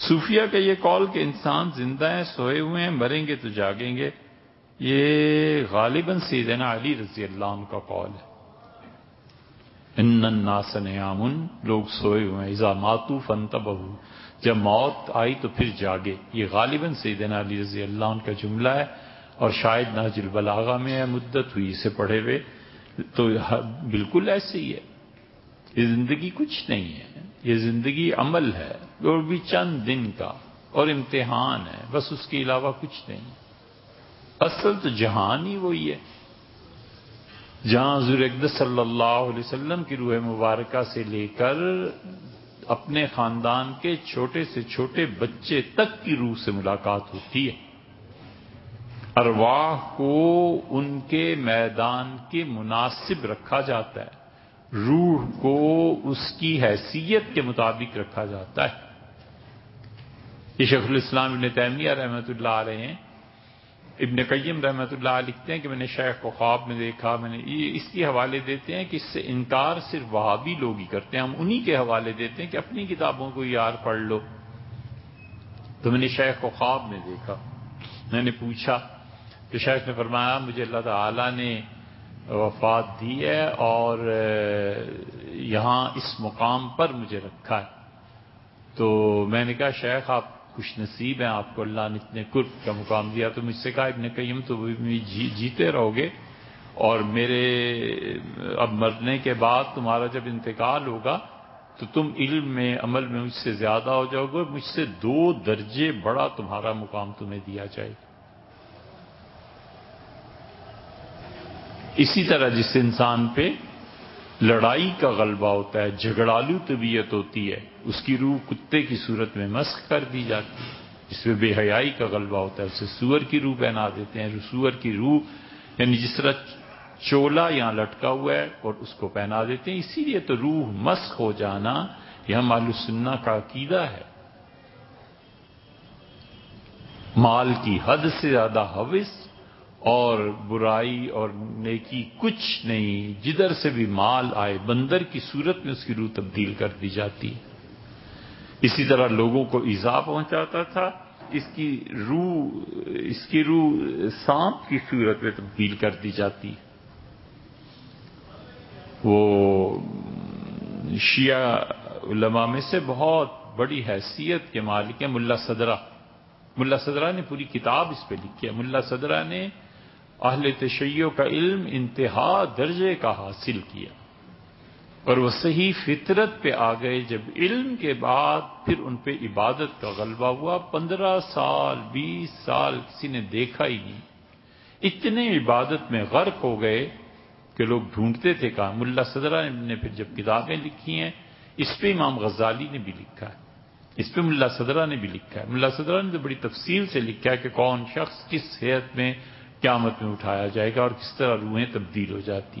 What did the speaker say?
सूफिया का ये कौल कि इंसान ज़िंदा है, सोए हुए हैं, मरेंगे तो जागेंगे। ये गालिबन सीदेना अली रज़ी अल्लाह का कौल है। इन्नासनयामुन लोग सोए हुए हैं। इजा मातू फन जब मौत आई तो फिर जागे। ये गालिबन सईदना अली रज़ी अल्लाह का जुमला है और शायद नाजिल बलागा में मुद्दत हुई इसे पढ़े हुए। तो बिल्कुल ऐसे ही है। ये ज़िंदगी कुछ नहीं है। ये ज़िंदगी अमल है और भी चंद दिन का और इम्तिहान है, बस उसके अलावा कुछ नहीं। असल तो जहान ही वही है। जहाँ अकदस सल्लल्लाहु अलैहि वसल्लम की रूह मुबारक से लेकर अपने खानदान के छोटे से छोटे बच्चे तक की रूह से मुलाकात होती है। अरवाह को उनके मैदान के मुनासिब रखा जाता है। रूह को उसकी हैसियत के मुताबिक रखा जाता है। ये शेखुल इस्लाम इबन तैमिया रहे हैं। इबन कय्यम रहमत लिखते हैं कि मैंने शेख को ख्वाब में देखा, मैंने ये इसकी हवाले देते हैं कि इससे इनकार सिर्फ़ वहाबी लोग ही करते हैं। हम उन्हीं के हवाले देते हैं कि अपनी किताबों को यार पढ़ लो। तो मैंने शेख को ख्वाब में देखा। मैंने पूछा तो शेख ने फरमाया, मुझे अल्लाह ताला ने वफात दी है और यहाँ इस मुकाम पर मुझे रखा है। तो मैंने कहा शेख आप खुश नसीब हैं आपको अल्लाह ने इतने कुर्ब का मुकाम दिया। तो मुझसे कहा इतने कईम तो जी, जीते रहोगे और मेरे अब मरने के बाद तुम्हारा जब इंतकाल होगा तो तुम इल्म में अमल में मुझसे ज़्यादा हो जाओगे मुझसे दो दर्जे बड़ा तुम्हारा मुकाम तुम्हें दिया जाएगा। इसी तरह जिस इंसान पे लड़ाई का गलबा होता है, झगड़ालू तबीयत होती है, उसकी रूह कुत्ते की सूरत में मस्क कर दी जाती है। जिसमें बेहयाई का गलबा होता है, उसे सुअर की रूह पहना देते हैं। सुअर की रूह, यानी जिस तरह चोला यहाँ लटका हुआ है और उसको पहना देते हैं। इसीलिए तो रूह मस्क हो जाना यह मालूसन्ना का अकीदा है। माल की हद से ज़्यादा हविस और बुराई और नेकी कुछ नहीं, जिधर से भी माल आए, बंदर की सूरत में उसकी रूह तब्दील कर दी जाती। है इसी तरह लोगों को ईजा पहुंचाता था, इसकी रूह इसकी रूह सांप की सूरत में तब्दील कर दी जाती। है वो शिया उलमा में से बहुत बड़ी हैसियत के मालिक है, मुल्ला सदरा। मुल्ला सदरा ने पूरी किताब इस पे लिखी है। मुल्ला सदरा ने अहल तशैयों का इल्म इंतहा दर्जे का हासिल किया। और वह सही फितरत पे आ गए जब इल्म के बाद फिर उन पे इबादत का गलबा हुआ। पंद्रह साल, बीस साल किसी ने देखा ही नहीं। इतने इबादत में गर्क हो गए कि लोग ढूंढते थे कहा। मुल्ला सदरा ने फिर जब किताबें लिखी हैं, इस पे इमाम गजाली ने भी लिखा है। इस पे मुल्ला सदरा ने भी लिखा है। मुल्ला सदरा ने तो बड़ी तफसील से लिखा है कि कौन शख्स किस सेहत में क्यामत में उठाया जाएगा और किस तरह रूहें तब्दील हो जाती